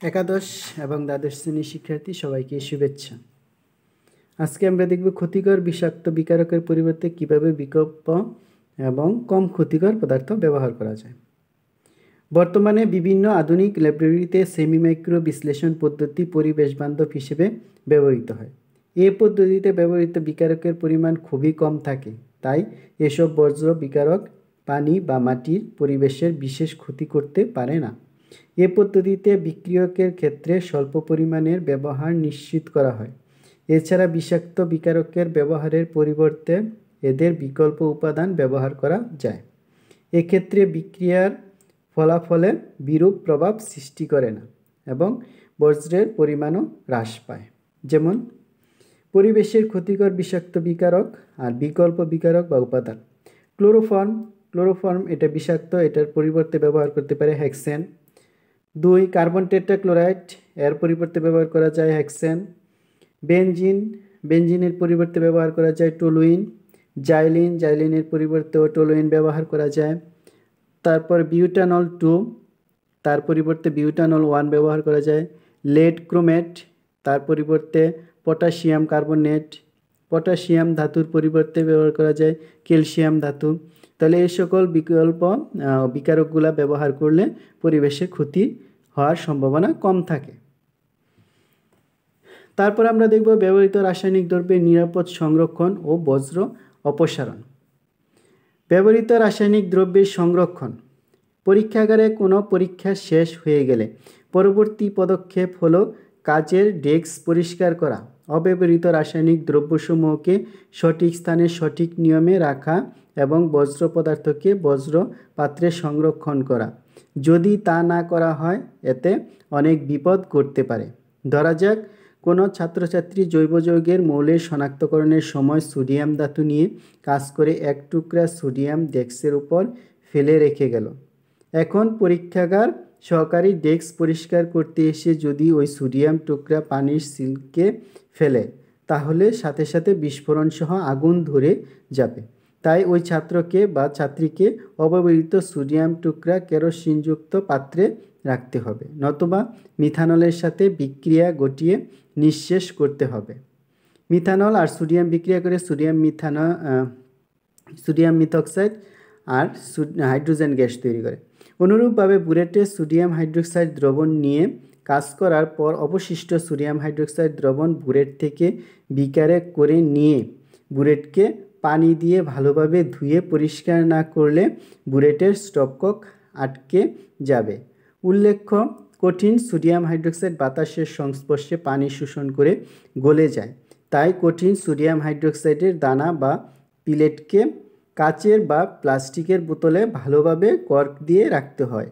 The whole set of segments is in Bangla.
একাদশ এবং দ্বাদশ শ্রেণির শিক্ষার্থী সবাইকে শুভেচ্ছা। আজকে আমরা দেখব ক্ষতিকর বিষাক্ত বিকারকের পরিবর্তে কীভাবে বিকল্প এবং কম ক্ষতিকর পদার্থ ব্যবহার করা যায়। বর্তমানে বিভিন্ন আধুনিক ল্যাবরেটরিতে সেমি মাইক্রো বিশ্লেষণ পদ্ধতি পরিবেশ বান্ধব হিসেবে ব্যবহৃত হয়। এ পদ্ধতিতে ব্যবহৃত বিকারকের পরিমাণ খুবই কম থাকে, তাই এসব বর্জ্য বিকারক পানি বা মাটির পরিবেশের বিশেষ ক্ষতি করতে পারে না। এ পদ্ধতিতে বিক্রিয়কের ক্ষেত্রে স্বল্প পরিমাণের ব্যবহার নিশ্চিত করা হয়। এছাড়া বিষাক্ত বিকারকের ব্যবহারের পরিবর্তে এদের বিকল্প উপাদান ব্যবহার করা যায়। এক্ষেত্রে বিক্রিয়ার ফলাফলে বিরূপ প্রভাব সৃষ্টি করে না এবং বজ্রের পরিমাণও হ্রাস পায়। যেমন, পরিবেশের ক্ষতিকর বিষাক্ত বিকারক আর বিকল্প বিকারক বা উপাদান। ক্লোরোফর্ম ক্লোরোফর্ম এটা বিষাক্ত, এটার পরিবর্তে ব্যবহার করতে পারে হ্যাক্সেন দুই, কার্বন টেট্রাক্লোরাইড এর পরিবর্তে ব্যবহার করা যায় হ্যাক্সেন বেনজিন, বেনজিনের পরিবর্তে ব্যবহার করা যায় টোলুইন। জাইলিন, জাইলিনের পরিবর্তেও টোলুইন ব্যবহার করা যায়। তারপর বিউটানল টু, তার পরিবর্তে বিউটানল ওয়ান ব্যবহার করা যায়। লেড ক্রোমেট, তার পরিবর্তে পটাশিয়াম কার্বনেট। পটাশিয়াম ধাতুর পরিবর্তে ব্যবহার করা যায়। ক্যালসিয়াম ধাতু। তাহলে এই সকল বিকল্প বিকারকগুলা ব্যবহার করলে পরিবেশে ক্ষতি হওয়ার সম্ভাবনা কম থাকে। তারপর আমরা দেখব ব্যবহৃত রাসায়নিক দ্রব্যের নিরাপদ সংরক্ষণ ও বজ্র অপসারণ। ব্যবহৃত রাসায়নিক দ্রব্যের সংরক্ষণ। পরীক্ষাগারে কোনো পরীক্ষা শেষ হয়ে গেলে পরবর্তী পদক্ষেপ হলো কাজের ডেস্ক পরিষ্কার করা। অব্যবহৃত রাসায়নিক দ্রব্যসমূহকে সঠিক স্থানে সঠিক নিয়মে রাখা এবং বজ্র পদার্থকে বজ্র পাত্রে সংরক্ষণ করা। যদি তা না করা হয়, এতে অনেক বিপদ করতে পারে। ধরা যাক, কোনো ছাত্রছাত্রী জৈব যৌগের মৌলের শনাক্তকরণের সময় সোডিয়াম ধাতু নিয়ে কাজ করে এক টুকরা সোডিয়াম ডেস্কের উপর ফেলে রেখে গেল। এখন পরীক্ষাগার সহকারী ডেস্ক পরিষ্কার করতে এসে যদি ওই সোডিয়াম টুকরা পানির সিল্কে ফেলে, তাহলে সাথে সাথে বিস্ফোরণ সহ আগুন ধরে যাবে। তাই ওই ছাত্রকে বা ছাত্রীকে অব্যবহৃত সোডিয়াম টুকরা কেরোসিনযুক্ত পাত্রে রাখতে হবে, নতুবা মিথানলের সাথে বিক্রিয়া ঘটিয়ে নিঃশেষ করতে হবে। মিথানল আর সোডিয়াম বিক্রিয়া করে সোডিয়াম মিথান সোডিয়াম মিথক্সাইড আর হাইড্রোজেন গ্যাস তৈরি করে। অনুরূপভাবে বুলেটে সোডিয়াম হাইড্রোক্সাইড দ্রবণ নিয়ে কাজ করার পর অবশিষ্ট সোডিয়াম হাইড্রোক্সাইড দ্রবণ বুলেট থেকে বিকারে করে নিয়ে বুলেটকে পানি দিয়ে ভালোভাবে ধুয়ে পরিষ্কার না করলে বুলেটের স্টপকক আটকে যাবে। উল্লেখ্য, কঠিন সোডিয়াম হাইড্রোক্সাইড বাতাসের সংস্পর্শে পানি শোষণ করে গলে যায়। তাই কঠিন সোডিয়াম হাইড্রোক্সাইডের দানা বা পিলেটকে কাচের বা প্লাস্টিকের বোতলে ভালোভাবে কর্ক দিয়ে রাখতে হয়।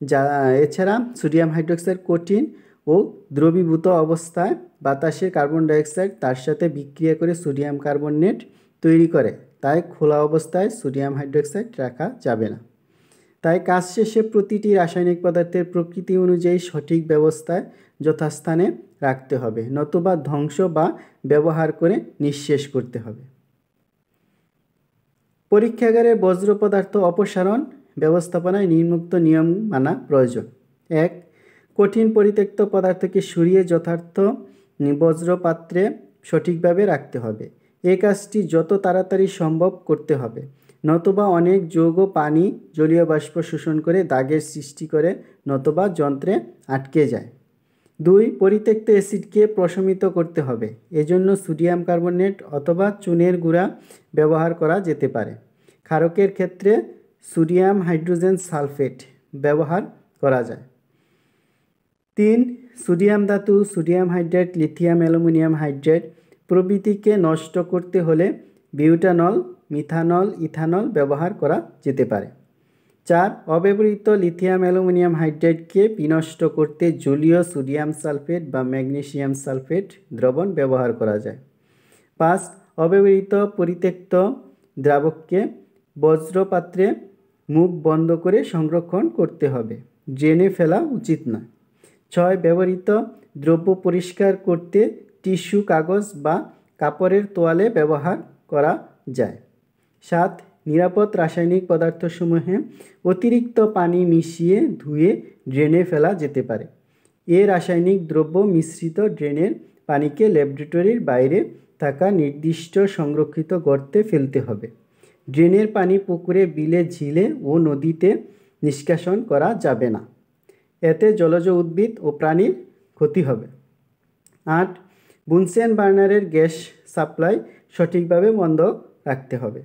যা, এছাড়া সোডিয়াম হাইড্রোক্সাইড কঠিন ও দ্রবীভূত অবস্থায় বাতাসে কার্বন ডাইঅক্সাইড তার সাথে বিক্রিয়া করে সোডিয়াম কার্বনেট তৈরি করে, তাই খোলা অবস্থায় সোডিয়াম হাইড্রোক্সাইড রাখা যাবে না। তাই কাজ শেষে প্রতিটি রাসায়নিক পদার্থের প্রকৃতি অনুযায়ী সঠিক ব্যবস্থায় যথাস্থানে রাখতে হবে, নতুবা ধ্বংস বা ব্যবহার করে নিঃশেষ করতে হবে। পরীক্ষাগারে বজ্র পদার্থ অপসারণ ব্যবস্থাপনায় নির্মুক্ত নিয়ম মানা প্রয়োজন। এক, কঠিন পরিত্যক্ত পদার্থকে সরিয়ে যথার্থ বজ্র পাত্রে সঠিকভাবে রাখতে হবে। এই কাজটি যত তাড়াতাড়ি সম্ভব করতে হবে। নতুবা অনেক যৌগ পানি, জলীয় বাষ্প শোষণ করে দাগের সৃষ্টি করে নতুবা যন্ত্রে আটকে যায়। দুই, পরিত্যক্ত অ্যাসিডকে প্রশমিত করতে হবে। এজন্য সোডিয়াম কার্বনেট অথবা চুনের গুঁড়া ব্যবহার করা যেতে পারে। ক্ষারকের ক্ষেত্রে সোডিয়াম হাইড্রোজেন সালফেট ব্যবহার করা যায়। তিন, সোডিয়াম ধাতু, sodium hydrate, lithium, aluminium hydrate প্রভৃতিকে নষ্ট করতে হলে বিউটানল, মিথানল, ইথানল ব্যবহার করা যেতে পারে। চার, অব্যবহৃত লিথিয়াম অ্যালুমিনিয়াম হাইড্রেটকে বিনষ্ট করতে জলীয় সোডিয়াম সালফেট বা ম্যাগনেসিয়াম সালফেট দ্রবণ ব্যবহার করা যায়। পাঁচ, অব্যবহৃত পরিত্যক্ত দ্রাবককে বজ্রপাত্রে মুখ বন্ধ করে সংরক্ষণ করতে হবে ড্রেনে ফেলা উচিত নয়। ছয়, ব্যবহৃত দ্রব্য পরিষ্কার করতে টিস্যু কাগজ বা কাপড়ের তোয়ালে ব্যবহার করা যায়। সাত, নিরাপদ রাসায়নিক পদার্থসমূহে অতিরিক্ত পানি মিশিয়ে ধুয়ে ড্রেনে ফেলা যেতে পারে। এ রাসায়নিক দ্রব্য মিশ্রিত ড্রেনের পানিকে ল্যাবরেটরির বাইরে থাকা নির্দিষ্ট সংরক্ষিত গর্তে ফেলতে হবে। ড্রেনের পানি পুকুরে বিলে ঝিলে ও নদীতে নিষ্কাশন করা যাবে না। এতে জলজ উদ্ভিদ ও প্রাণীর ক্ষতি হবে। আট বুনসেন বার্নারের গ্যাস সাপ্লাই সঠিকভাবে বন্ধ রাখতে হবে।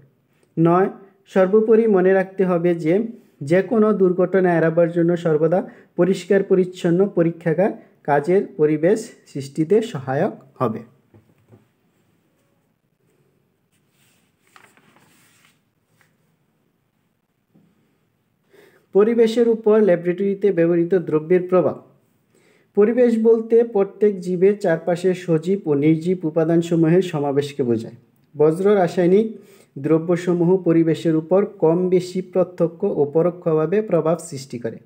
নয়, সর্বোপরি মনে রাখতে হবে যে যে কোনো দুর্ঘটনা এড়াবার জন্য সর্বদা পরিষ্কার পরিচ্ছন্ন পরীক্ষাগার কাজের পরিবেশ সৃষ্টিতে সহায়ক হবে। পরিবেশের উপর ল্যাবরেটরিতে ব্যবহৃত দ্রব্যের প্রভাব। পরিবেশ বলতে প্রত্যেক জীবের চারপাশে সজীব ও নির্জীব উপাদানসমূহের সমাবেশকে বোঝায়। বজ্র রাসায়নিক দ্রব্যসমূহ পরিবেশের উপর কম বেশি প্রত্যক্ষ ও পরোক্ষভাবে প্রভাব সৃষ্টি করে।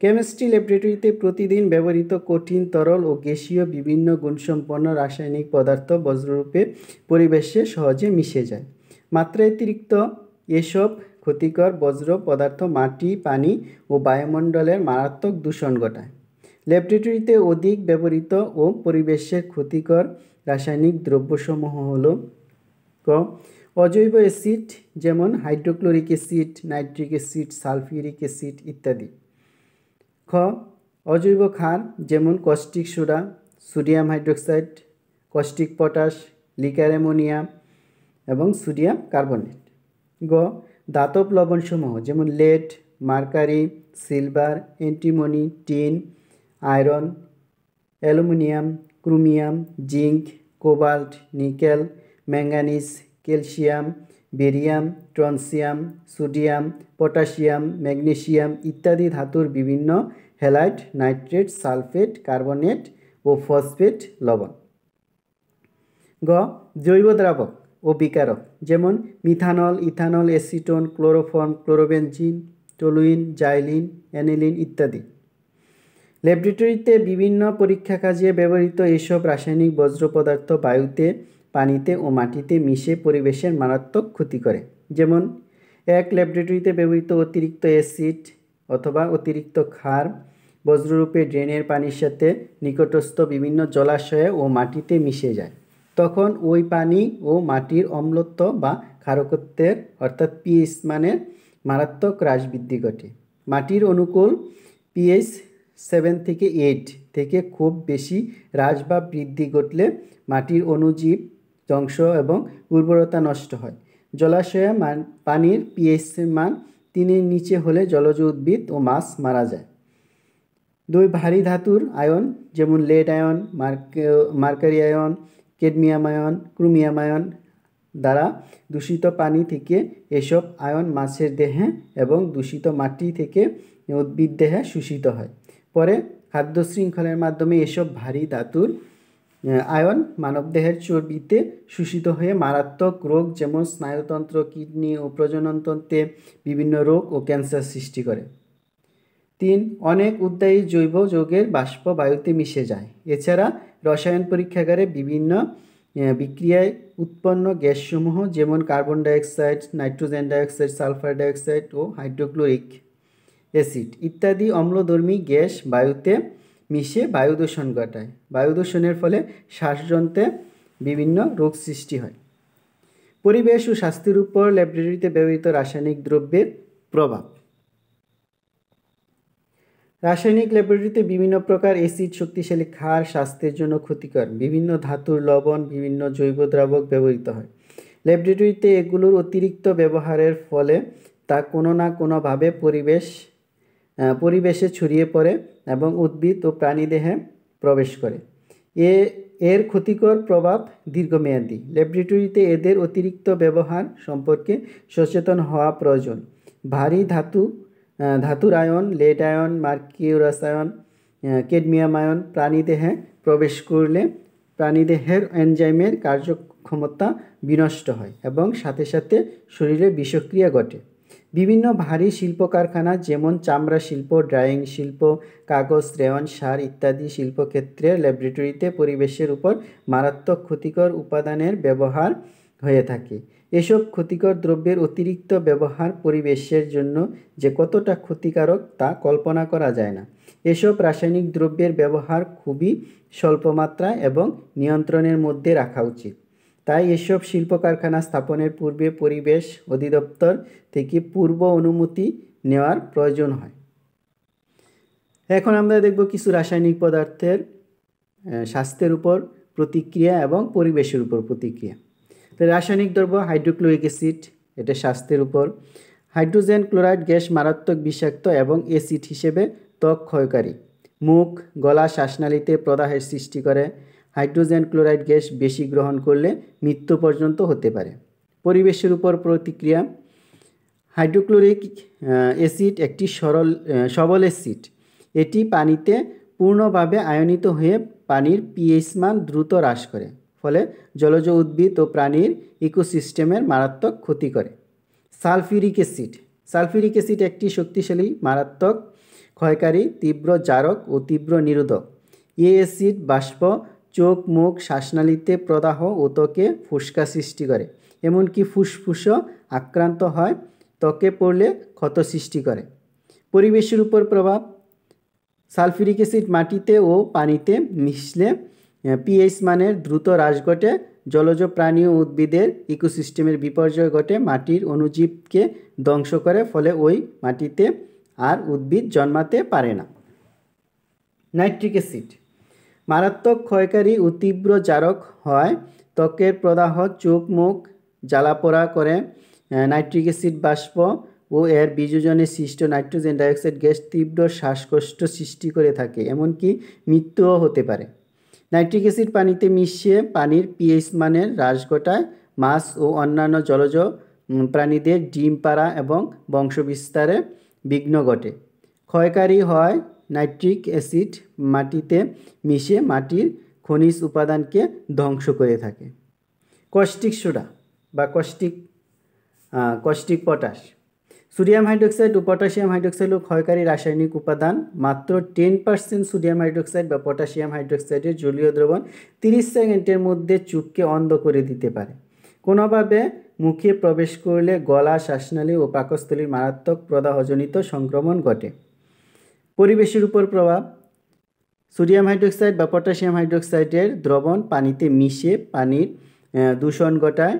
কেমিস্ট্রি ল্যাবরেটরিতে প্রতিদিন ব্যবহৃত কঠিন, তরল ও গ্যাসীয় বিভিন্ন গুণসম্পন্ন রাসায়নিক পদার্থ বজ্ররূপে পরিবেশে সহজে মিশে যায়। মাত্রাতিরিক্ত এসব ক্ষতিকর বজ্র পদার্থ মাটি, পানি ও বায়ুমণ্ডলের মারাত্মক দূষণ ঘটায়। ল্যাবরেটরিতে অধিক ব্যবহৃত ও পরিবেশে ক্ষতিকর রাসায়নিক দ্রব্যসমূহ হল ক, অজৈব অ্যাসিড, যেমন hydrochloric acid, nitric acid, sulphuric acid ইত্যাদি। খ, অজৈব ক্ষার যেমন caustic soda, sodium hydroxide, caustic potash, liquor ammonia এবং সোডিয়াম কার্বনেট। গ ধাতব লবণসমূহ, যেমন lead, mercury, silver antimony tin iron, aluminium, chromium zinc cobalt, nickel, manganese, calcium, barium, strontium, sodium, potassium magnesium ইত্যাদি ধাতুর বিভিন্ন হ্যালাইট নাইট্রেট, সালফেট, কার্বনেট ও ফসফেট লবণ। গ জৈব দ্রাবক ও বিকারক যেমন methanol, ethanol, acetone, chloroform, chlorobenzene, toluene, xylene, aniline ইত্যাদি। ল্যাবরেটরিতে বিভিন্ন পরীক্ষা কাজে ব্যবহৃত এইসব রাসায়নিক বজ্র পদার্থ বায়ুতে, পানিতে ও মাটিতে মিশে পরিবেশের মারাত্মক ক্ষতি করে। যেমন, এক ল্যাবরেটরিতে ব্যবহৃত অতিরিক্ত অ্যাসিড অথবা অতিরিক্ত ক্ষার বজ্ররূপে ড্রেনের পানির সাথে নিকটস্থ বিভিন্ন জলাশয়ে ও মাটিতে মিশে যায়। তখন ওই পানি ও মাটির অম্লত্ব বা ক্ষারকত্বের, অর্থাৎ পিএইচ মানের মারাত্মক হ্রাস বৃদ্ধি ঘটে। মাটির অনুকূল পিএইচ সেভেন থেকে এইট থেকে খুব বেশি হ্রাস বা বৃদ্ধি ঘটলে মাটির অণুজীব ধ্বংস এবং উর্বরতা নষ্ট হয়। জলাশয়ে পানির পিএইচ মান তিনের নিচে হলে জলজ উদ্ভিদ ও মাছ মারা যায়। দুই, ভারী ধাতুর আয়ন যেমন lead ion mercury ion cadmium ion chromium ion দ্বারা দূষিত পানি থেকে এসব আয়ন মাছের দেহে এবং দূষিত মাটি থেকে উদ্ভিদ দেহে শোষিত হয়। পরে খাদ্য শৃঙ্খলের মাধ্যমে এসব ভারী ধাতুর আয়ন মানবদেহের চর্বিতে শোষিত হয়ে মারাত্মক রোগ যেমন স্নায়ুতন্ত্র, কিডনি ও প্রজননতন্ত্রে বিভিন্ন রোগ ও ক্যান্সার সৃষ্টি করে। তিন, অনেক উদ্দায়ী জৈব যৌগের বাষ্প বায়ুতে মিশে যায়। এছাড়া রসায়ন পরীক্ষাগারে বিভিন্ন বিক্রিয়ায় উৎপন্ন গ্যাসসমূহ যেমন carbon dioxide, nitrogen dioxide, sulphur dioxide ও হাইড্রোক্লোরিক অ্যাসিড ইত্যাদি অম্লধর্মী গ্যাস বায়ুতে মিশে বায়ু দূষণ ঘটায়। বায়ু দূষণের ফলে শ্বাসযন্ত্রে বিভিন্ন রোগ সৃষ্টি হয়। পরিবেশ ও স্বাস্থ্যের উপর ল্যাবরেটরিতে ব্যবহৃত রাসায়নিক দ্রব্যের প্রভাব। রাসায়নিক ল্যাবরেটরিতে বিভিন্ন প্রকার অ্যাসিড শক্তিশালী ক্ষার স্বাস্থ্যের জন্য ক্ষতিকর। বিভিন্ন ধাতুর লবণ, বিভিন্ন জৈব দ্রাবক ব্যবহৃত হয়। ল্যাবরেটরিতে এগুলোর অতিরিক্ত ব্যবহারের ফলে তা কোনো না কোনোভাবে পরিবেশ পরিবেশে ছড়িয়ে পড়ে এবং উদ্ভিদ ও প্রাণীদেহে প্রবেশ করে। এ, এর ক্ষতিকর প্রভাব দীর্ঘমেয়াদী। ল্যাবরেটরিতে এদের অতিরিক্ত ব্যবহার সম্পর্কে সচেতন হওয়া প্রয়োজন। ভারী ধাতু ধাতুর ion, lead ion mercurous ion cadmium ion প্রাণীদেহে প্রবেশ করলে প্রাণীদেহের এনজাইমের কার্যক্ষমতা বিনষ্ট হয় এবং সাথে সাথে শরীরে বিষক্রিয়া ঘটে। বিভিন্ন ভারী শিল্প কারখানা যেমন চামড়া শিল্প ড্রাইং শিল্প, কাগজ রেয়ন সার ইত্যাদি শিল্পক্ষেত্রে ল্যাবরেটরিতে পরিবেশের উপর মারাত্মক ক্ষতিকর উপাদানের ব্যবহার হয়ে থাকে। এসব ক্ষতিকর দ্রব্যের অতিরিক্ত ব্যবহার পরিবেশের জন্য যে কতটা ক্ষতিকারক তা কল্পনা করা যায় না। এসব রাসায়নিক দ্রব্যের ব্যবহার খুবই স্বল্প মাত্রায় এবং নিয়ন্ত্রণের মধ্যে রাখা উচিত। তাই এসব শিল্প কারখানা স্থাপনের পূর্বে পরিবেশ অধিদপ্তর থেকে পূর্ব অনুমতি নেওয়ার প্রয়োজন হয়। এখন আমরা দেখব কিছু রাসায়নিক পদার্থের স্বাস্থ্যের উপর প্রতিক্রিয়া এবং পরিবেশের উপর প্রতিক্রিয়া। তো রাসায়নিক দ্রব্য হাইড্রোক্লোরিক অ্যাসিড, এটা স্বাস্থ্যের উপর। হাইড্রোজেন ক্লোরাইড গ্যাস মারাত্মক বিষাক্ত এবং অ্যাসিড হিসেবে ত্বক ক্ষয়কারী। মুখ, গলা, শ্বাসনালীতে প্রদাহের সৃষ্টি করে। হাইড্রোজেন ক্লোরাইড গ্যাস বেশি গ্রহণ করলে মৃত্যু পর্যন্ত হতে পারে। পরিবেশের উপর প্রতিক্রিয়া, হাইড্রোক্লোরিক অ্যাসিড একটি সরল সবল অ্যাসিড। এটি পানিতে পূর্ণভাবে আয়নিত হয়ে পানির পিএইচ মান দ্রুত হ্রাস করে, ফলে জলজ উদ্ভিদ ও প্রাণীর ইকোসিস্টেমের মারাত্মক ক্ষতি করে। সালফিউরিক অ্যাসিড সালফিউরিক অ্যাসিড একটি শক্তিশালী, মারাত্মক, ক্ষয়কারী, তীব্র জারক ও তীব্র নিরোধক। এ অ্যাসিড বাষ্প চোখ, মুখ, শ্বাসনালীতে প্রদাহ ও ত্বকে ফুসকা সৃষ্টি করে। এমনকি ফুসফুসও আক্রান্ত হয়, ত্বকে পড়লে ক্ষত সৃষ্টি করে। পরিবেশের উপর প্রভাব সালফিউরিক অ্যাসিড মাটিতে ও পানিতে মিশলে পিএইচ মানের দ্রুত হ্রাস ঘটে, জলজ প্রাণী ও উদ্ভিদের ইকোসিস্টেমের বিপর্যয় ঘটে, মাটির অণুজীবকে ধ্বংস করে, ফলে ওই মাটিতে আর উদ্ভিদ জন্মাতে পারে না। নাইট্রিক অ্যাসিড মারাত্মক ক্ষয়কারী ও তীব্র জারক হয়। ত্বকের প্রদাহ, চোখ, মুখ, জ্বালাপোড়া করে নাইট্রিক অ্যাসিড, বাষ্প ও এর বিযোজনে সৃষ্ট নাইট্রোজেন ডাইঅক্সাইড গ্যাস তীব্র শ্বাসকষ্ট সৃষ্টি করে থাকে, এমনকি মৃত্যুও হতে পারে। নাইট্রিক অ্যাসিড পানিতে মিশিয়ে পানির পিএইচ মানের হ্রাস ঘটায়। মাছ ও অন্যান্য জলজ প্রাণীদের ডিম পাড়া এবং বংশবিস্তারে বিঘ্ন ঘটে। ক্ষয়কারী হয় নাইট্রিক অ্যাসিড মাটিতে মিশে মাটির খনিজ উপাদানকে ধ্বংস করে থাকে। কস্টিক সোডা বা caustic caustic potash. Sodium hydroxide ও পটাশিয়াম হাইড্রোক্সাইড ও ক্ষয়কারী রাসায়নিক উপাদান মাত্র টেন পার্সেন্ট সোডিয়াম হাইড্রোক্সাইড বা পটাশিয়াম হাইড্রোক্সাইডের জলীয় দ্রবণ তিরিশ সেকেন্ডের মধ্যে চুপকে অন্ধ করে দিতে পারে। কোনোভাবে মুখে প্রবেশ করলে গলা, শ্বাসনালী ও পাকস্থলীর মারাত্মক প্রদাহজনিত সংক্রমণ ঘটে। পরিবেশের উপর প্রভাব, সোডিয়াম হাইড্রোক্সাইড বা পটাশিয়াম হাইড্রোক্সাইডের দ্রবণ পানিতে মিশে পানির দূষণ ঘটায়।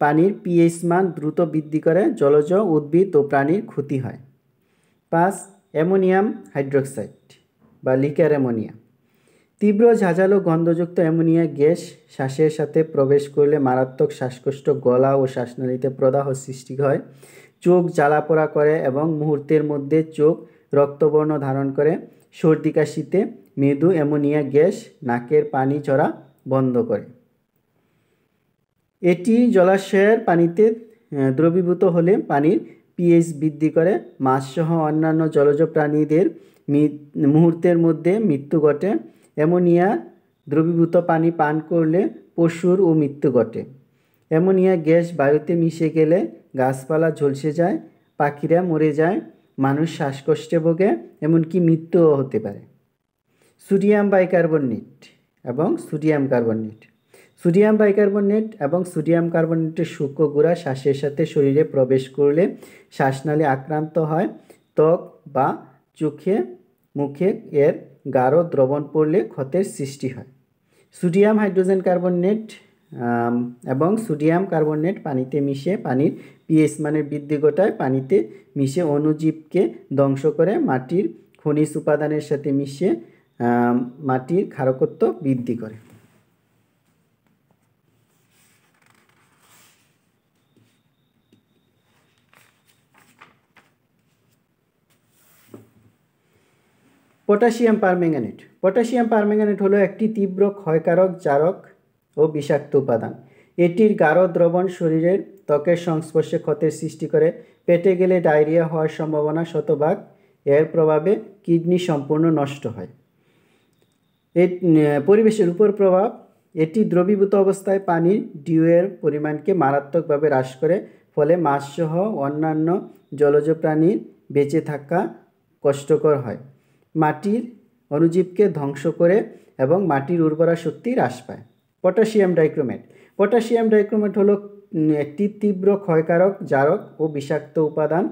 পানির পিএইচ মান দ্রুত বৃদ্ধি করে, জলজ উদ্ভিদ ও প্রাণীর ক্ষতি হয়। পাঁচ, অ্যামোনিয়াম হাইড্রোক্সাইড বা লিকার অ্যামোনিয়া। তীব্র ঝাঁঝালো গন্ধযুক্ত অ্যামোনিয়া গ্যাস শ্বাসের সাথে প্রবেশ করলে মারাত্মক শ্বাসকষ্ট, গলা ও শ্বাসনালীতে প্রদাহ সৃষ্টি হয়। চোখ জ্বালা জ্বালাপোড়া করে এবং মুহূর্তের মধ্যে চোখ রক্তবর্ণ ধারণ করে, সর্দি কাশিতে মৃদু অ্যামোনিয়া গ্যাস, নাকের পানি চড়া বন্ধ করে। এটি জলাশয়ের পানিতে দ্রবীভূত হলে পানির পিএইচ বৃদ্ধি করে। মাছসহ অন্যান্য জলজ প্রাণীদের মুহূর্তের মধ্যে মৃত্যু ঘটে। অ্যামোনিয়া দ্রবীভূত পানি পান করলে পশুর ও মৃত্যু ঘটে। অ্যামোনিয়া গ্যাস বায়ুতে মিশে গেলে গাছপালা ঝলসে যায়, পাখিরা মরে যায় মানুষ শ্বাসকষ্টে ভোগে, এমনকি মৃত্যুও হতে পারে। সোডিয়াম বাইকার্বনেট এবং সোডিয়াম কার্বনেট। সোডিয়াম বাইকার্বনেট এবং সোডিয়াম কার্বনেটের সূক্ষ্ম গুঁড়া শ্বাসের সাথে শরীরে প্রবেশ করলে শ্বাসনালী আক্রান্ত হয়। ত্বক বা চোখে, মুখে এর গাঢ় দ্রবণ পড়লে ক্ষতের সৃষ্টি হয়। সোডিয়াম হাইড্রোজেন কার্বনেট এবং সোডিয়াম কার্বনেট পানিতে মিশে পানির পিএইচ মানের বৃদ্ধি ঘটায়। পানিতে মিশে অণুজীবকে ধ্বংস করে মাটির খনিজ উপাদানের সাথে মিশে মাটির ক্ষারকত্ব বৃদ্ধি করে। Potassium permanganate. পটাশিয়াম পারম্যাঙ্গানেট হলো একটি তীব্র ক্ষয়কারক জারক ও বিষাক্ত উপাদান। এটির গাঢ় দ্রবণ শরীরের ত্বকের সংস্পর্শে ক্ষতের সৃষ্টি করে, পেটে গেলে ডায়রিয়া হওয়ার সম্ভাবনা শতভাগ। এর প্রভাবে কিডনি সম্পূর্ণ নষ্ট হয়। এ পরিবেশের উপর প্রভাব, এটি দ্রবীভূত অবস্থায় পানির ডিউয়ের পরিমাণকে মারাত্মকভাবে হ্রাস করে, ফলে মাছসহ অন্যান্য জলজ প্রাণীর বেঁচে থাকা কষ্টকর হয়। মাটির অণুজীবকে ধ্বংস করে এবং মাটির উর্বরা শক্তি হ্রাস পায়। Potassium dichromate. পটাশিয়াম ডাইক্রোমেট হলো একটি তীব্র ক্ষয়কারক জারক ও বিষাক্ত উপাদান।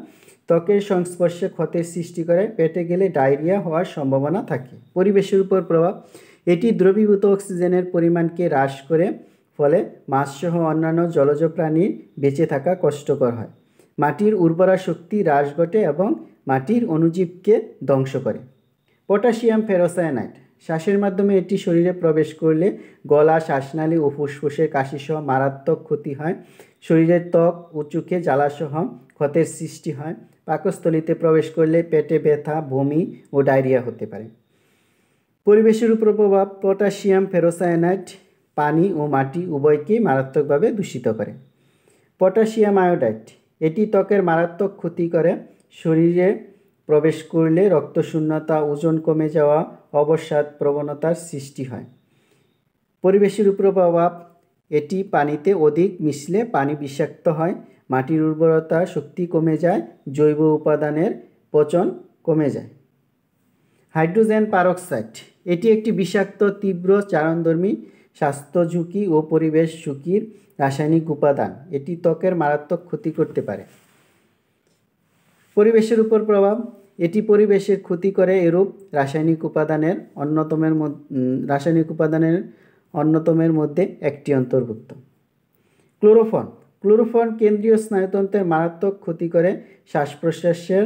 ত্বকের সংস্পর্শে ক্ষতের সৃষ্টি করে, পেটে গেলে ডায়রিয়া হওয়ার সম্ভাবনা থাকে। পরিবেশের উপর প্রভাব। এটি দ্রবীভূত অক্সিজেনের পরিমাণকে হ্রাস করে, ফলে মাছসহ অন্যান্য জলজ প্রাণীর বেঁচে থাকা কষ্টকর হয়। মাটির উর্বরা শক্তি হ্রাস ঘটে এবং মাটির অণুজীবকে ধ্বংস করে। পটাশিয়াম ফেরোসায়ানাইট শ্বাসের মাধ্যমে এটি শরীরে প্রবেশ করলে গলা, শ্বাসনালী ও ফুসফুসের কাশিসহ মারাত্মক ক্ষতি হয়। শরীরের ত্বক ও চোখে জ্বালাসহ ক্ষতের সৃষ্টি হয়। পাকস্থলিতে প্রবেশ করলে পেটে ব্যথা, বমি ও ডায়রিয়া হতে পারে। পরিবেশের উপর প্রভাব পটাশিয়াম ফেরোসায়ানাইট পানি ও মাটি উভয়কে মারাত্মকভাবে দূষিত করে। পটাশিয়াম আয়োডাইট এটি ত্বকের মারাত্মক ক্ষতি করে। শরীরে প্রবেশ করলে রক্তশূন্যতা ওজন কমে যাওয়া, অবসাদ প্রবণতার সৃষ্টি হয়। পরিবেশের উপর প্রভাব এটি পানিতে অধিক মিশলে পানি বিষাক্ত হয়, মাটির উর্বরতা শক্তি কমে যায়, জৈব উপাদানের পচন কমে যায়। হাইড্রোজেন পারক্সাইড, এটি একটি বিষাক্ত, তীব্র, চারণধর্মী, স্বাস্থ্য ঝুঁকি ও পরিবেশ ঝুঁকির রাসায়নিক উপাদান। এটি ত্বকের মারাত্মক ক্ষতি করতে পারে। পরিবেশের উপর প্রভাব এটি পরিবেশের ক্ষতি করে এরূপ রাসায়নিক উপাদানের অন্যতমের রাসায়নিক উপাদানের অন্যতমের মধ্যে একটি অন্তর্ভুক্ত। ক্লোরোফন ক্লোরোফন কেন্দ্রীয় স্নায়ুতন্ত্রের মারাত্মক ক্ষতি করে শ্বাস প্রশ্বাসের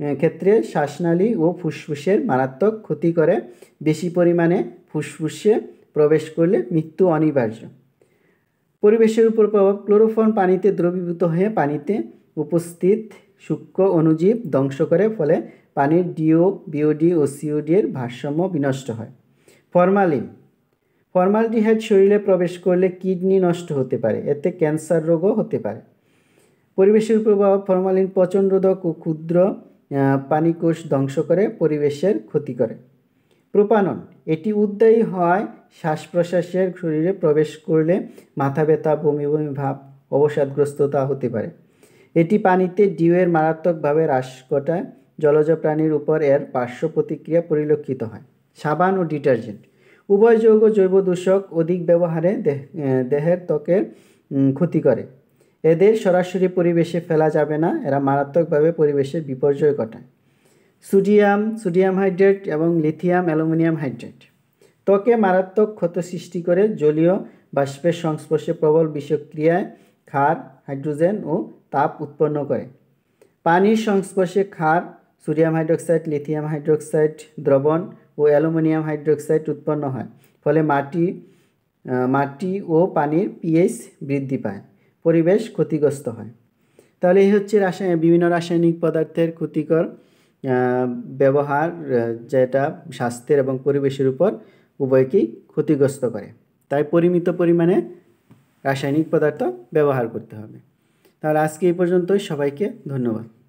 ক্ষেত্রে শ্বাসনালী ও ফুসফুসের মারাত্মক ক্ষতি করে। বেশি পরিমাণে ফুসফুসে প্রবেশ করলে মৃত্যু অনিবার্য। পরিবেশের উপর প্রভাব। ক্লোরোফর্ম পানিতে দ্রবীভূত হয়ে পানিতে উপস্থিত সূক্ষ্ম অণুজীব ধ্বংস করে ফলে পানির ডিও বিওডি ও সিওডি এর ভারসাম্য বিনষ্ট হয়। ফরমালিন। ফরমালডিহাইড শরীরে প্রবেশ করলে কিডনি নষ্ট হতে পারে, এতে ক্যান্সার রোগও হতে পারে। পরিবেশের প্রভাব, ফরমালিন পচনরোধক ও ক্ষুদ্র পানিকোষ ধ্বংস করে পরিবেশের ক্ষতি করে। প্রোপানন। এটি উদ্দায়ী হয় শ্বাস প্রশ্বাসের শরীরে প্রবেশ করলে মাথা ব্যথা, বমি বমি ভাব, অবসাদগ্রস্ততা হতে পারে। এটি পানিতে ডিউয়ের মারাত্মকভাবে হ্রাস ঘটায়, জলজ প্রাণীর উপর এর পার্শ্ব প্রতিক্রিয়া পরিলক্ষিত হয়। সাবান ও ডিটারজেন্ট। উভয় যৌগ জৈব দূষক অধিক ব্যবহারে দেহের ত্বকের ক্ষতি করে। এদের সরাসরি পরিবেশে ফেলা যাবে না, এরা মারাত্মকভাবে পরিবেশের বিপর্যয় ঘটায়। সোডিয়াম সোডিয়াম হাইড্রেট এবং লিথিয়াম অ্যালুমিনিয়াম হাইড্রেট। ত্বকে মারাত্মক ক্ষত সৃষ্টি করে জলীয় বাষ্পের সংস্পর্শে প্রবল বিষক্রিয়ায়, ক্ষার হাইড্রোজেন ও তাপ উৎপন্ন করে। পানির সংস্পর্শে ক্ষার, সোডিয়াম হাইড্রোক্সাইড, লিথিয়াম হাইড্রোক্সাইড, দ্রবণ ও অ্যালুমিনিয়াম হাইড্রোক্সাইড উৎপন্ন হয়, ফলে মাটি মাটি ও পানির পিএইচ বৃদ্ধি পায়, পরিবেশ ক্ষতিগ্রস্ত হয়। তাহলে এই হচ্ছে রাসায়নিক, বিভিন্ন রাসায়নিক পদার্থের ক্ষতিকর ব্যবহার যেটা স্বাস্থ্যের এবং পরিবেশের উপর উভয়কেই ক্ষতিগ্রস্ত করে। তাই পরিমিত পরিমাণে রাসায়নিক পদার্থ ব্যবহার করতে হবে। তাহলে আজকে এই পর্যন্তই। সবাইকে ধন্যবাদ।